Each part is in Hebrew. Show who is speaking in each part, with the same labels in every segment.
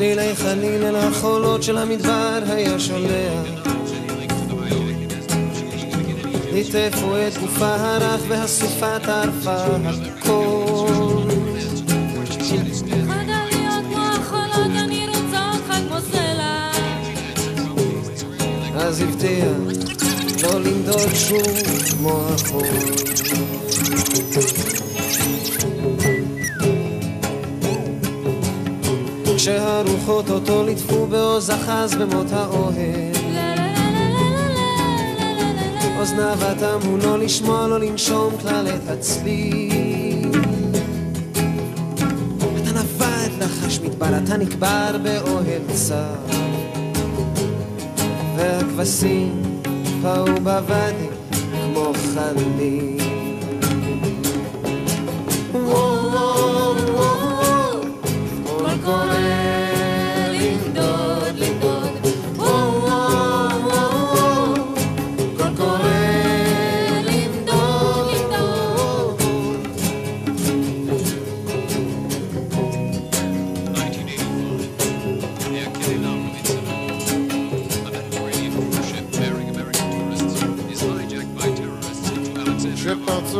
Speaker 1: צלילי חליל אל החולות של המדבר היה שולח. ליטפו את גופה הרך והסופה טרפה הכל. אז הבטיח לא לנדוד שוב כמו החול כשהרוחות אותו ליטפו בעוז אחז במות האוהל אוזניו אטמו לא לשמוע, לא לנשום כלל את הצליל. אתה נפד לחש מדבר, אתה נקבר באוהל צר. והכבשים באו בוואדי כמו חליל.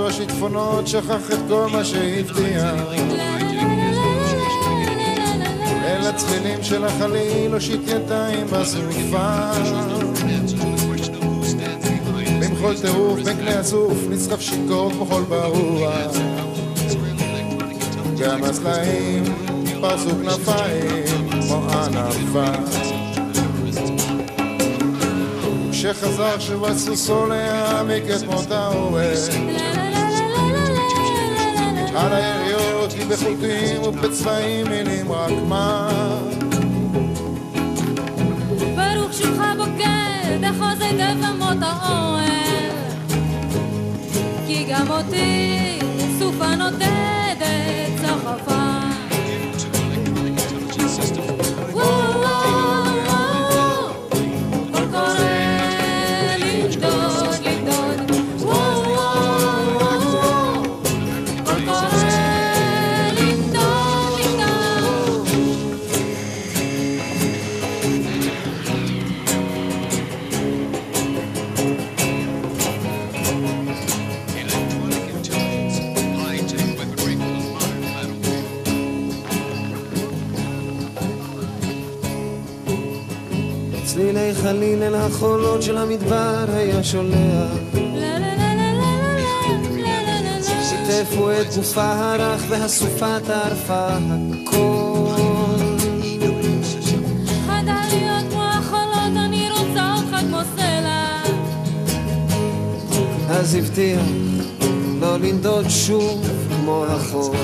Speaker 2: השיטפונות שכח את כל מה שהבטיח. אל הצלילים של החליל הושיט ידיים בסופה במחול טירוף בין כלי הסוף נסחף שיכור כמו חול ברוח. גם הסלעים פרסו כנפיים כמו ענפה. כשחזר שוב על סוסו להעמיק את מות האורל על היריות היא בחוטים ובצבעים מילים רק מה
Speaker 1: חליל אל החולות של המדבר היה שולח. שיתפו את גופה הרך והסופה טרפה הכל.
Speaker 3: חדל להיות כמו החולות אני רוצה אותך כמו סלע.
Speaker 1: אז הבטיח לא לנדוד שוב כמו החול